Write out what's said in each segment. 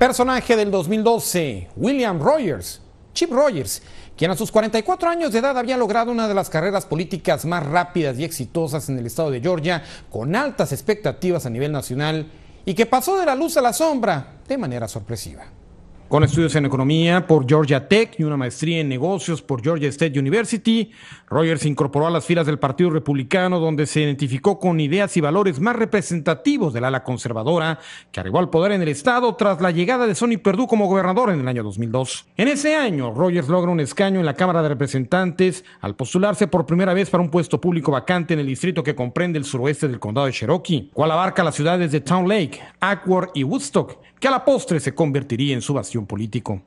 Personaje del 2012, William Rogers, Chip Rogers, quien a sus 44 años de edad había logrado una de las carreras políticas más rápidas y exitosas en el estado de Georgia, con altas expectativas a nivel nacional, y que pasó de la luz a la sombra de manera sorpresiva. Con estudios en economía por Georgia Tech y una maestría en negocios por Georgia State University, Rogers se incorporó a las filas del Partido Republicano, donde se identificó con ideas y valores más representativos del ala conservadora, que arribó al poder en el estado tras la llegada de Sonny Perdue como gobernador en el año 2002. En ese año, Rogers logra un escaño en la Cámara de Representantes al postularse por primera vez para un puesto público vacante en el distrito que comprende el suroeste del condado de Cherokee, cual abarca las ciudades de Town Lake, Acworth y Woodstock, que a la postre se convertiría en su bastión político.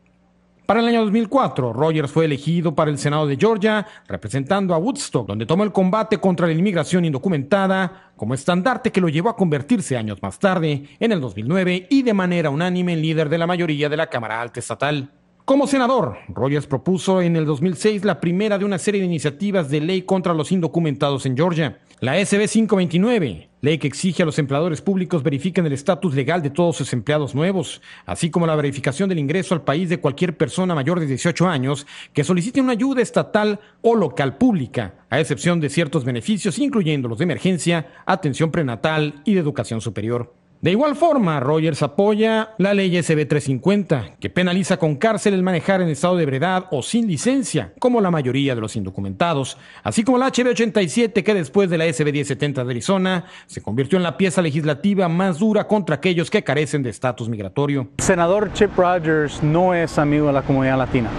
Para el año 2004, Rogers fue elegido para el Senado de Georgia, representando a Woodstock, donde tomó el combate contra la inmigración indocumentada como estandarte que lo llevó a convertirse años más tarde, en el 2009, y de manera unánime en líder de la mayoría de la Cámara Alta Estatal. Como senador, Rogers propuso en el 2006 la primera de una serie de iniciativas de ley contra los indocumentados en Georgia. La SB 529, ley que exige a los empleadores públicos verifiquen el estatus legal de todos sus empleados nuevos, así como la verificación del ingreso al país de cualquier persona mayor de 18 años que solicite una ayuda estatal o local pública, a excepción de ciertos beneficios, incluyendo los de emergencia, atención prenatal y de educación superior. De igual forma, Rogers apoya la ley SB 350, que penaliza con cárcel el manejar en estado de ebriedad o sin licencia, como la mayoría de los indocumentados, así como la HB 87, que después de la SB 1070 de Arizona, se convirtió en la pieza legislativa más dura contra aquellos que carecen de estatus migratorio. senador Chip Rogers no es amigo de la comunidad latina.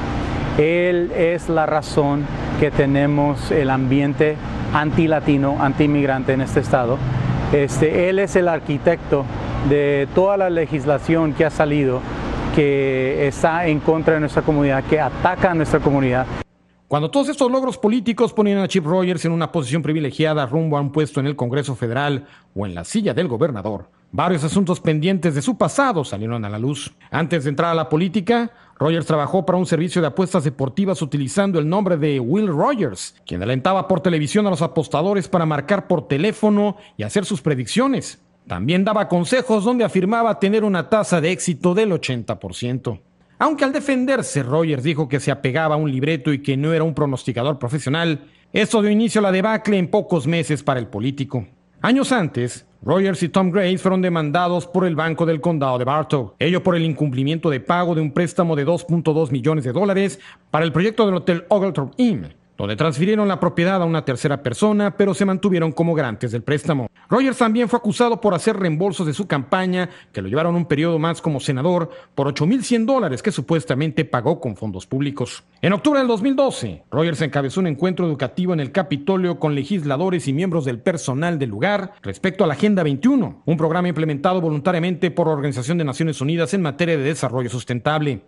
Él es la razón que tenemos el ambiente anti-latino, anti-inmigrante en este estado. Este, él es el arquitecto de toda la legislación que ha salido que está en contra de nuestra comunidad, que ataca a nuestra comunidad. Cuando todos estos logros políticos ponían a Chip Rogers en una posición privilegiada rumbo a un puesto en el Congreso Federal o en la silla del gobernador, varios asuntos pendientes de su pasado salieron a la luz. Antes de entrar a la política, Rogers trabajó para un servicio de apuestas deportivas utilizando el nombre de Will Rogers, quien alentaba por televisión a los apostadores para marcar por teléfono y hacer sus predicciones. También daba consejos donde afirmaba tener una tasa de éxito del 80%. Aunque al defenderse Rogers dijo que se apegaba a un libreto y que no era un pronosticador profesional, esto dio inicio a la debacle en pocos meses para el político. Años antes, Rogers y Tom Grace fueron demandados por el Banco del Condado de Bartow, ello por el incumplimiento de pago de un préstamo de 2.2 millones de dólares para el proyecto del Hotel Oglethorpe Inn, donde transfirieron la propiedad a una tercera persona, pero se mantuvieron como garantes del préstamo. Rogers también fue acusado por hacer reembolsos de su campaña, que lo llevaron un periodo más como senador, por 8.100 dólares que supuestamente pagó con fondos públicos. En octubre del 2012, Rogers encabezó un encuentro educativo en el Capitolio con legisladores y miembros del personal del lugar respecto a la Agenda 21, un programa implementado voluntariamente por la Organización de Naciones Unidas en materia de desarrollo sustentable.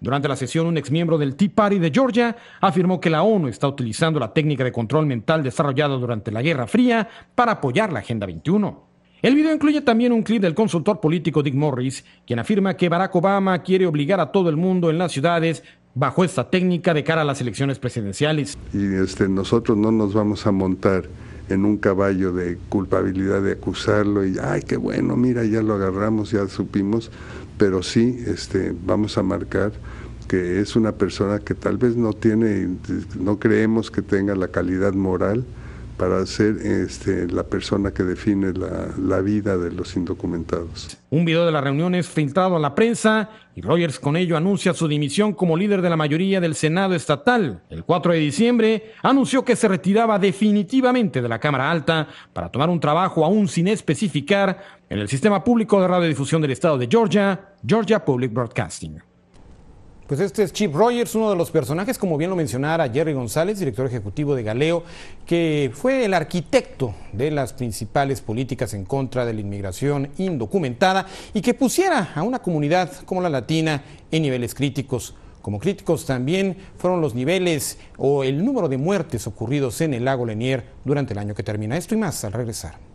Durante la sesión, un exmiembro del Tea Party de Georgia afirmó que la ONU está utilizando la técnica de control mental desarrollada durante la Guerra Fría para apoyar la Agenda 21. El video incluye también un clip del consultor político Dick Morris, quien afirma que Barack Obama quiere obligar a todo el mundo en las ciudades bajo esta técnica de cara a las elecciones presidenciales. Y este, nosotros no nos vamos a montar en un caballo de culpabilidad de acusarlo y, ay, qué bueno, mira, ya lo agarramos, ya supimos, pero sí este, vamos a marcar que es una persona que tal vez no tiene, no creemos que tenga la calidad moral para ser este, la persona que define la, la, vida de los indocumentados. Un video de la reunión es filtrado a la prensa y Rogers con ello anuncia su dimisión como líder de la mayoría del Senado estatal. El 4 de diciembre anunció que se retiraba definitivamente de la Cámara Alta para tomar un trabajo aún sin especificar en el sistema público de radiodifusión del estado de Georgia, Georgia Public Broadcasting. Pues este es Chip Rogers, uno de los personajes, como bien lo mencionara Jerry González, director ejecutivo de Galeo, que fue el arquitecto de las principales políticas en contra de la inmigración indocumentada y que pusiera a una comunidad como la latina en niveles críticos. Como críticos también fueron los niveles o el número de muertes ocurridos en el lago Lanier durante el año que termina. Esto y más al regresar.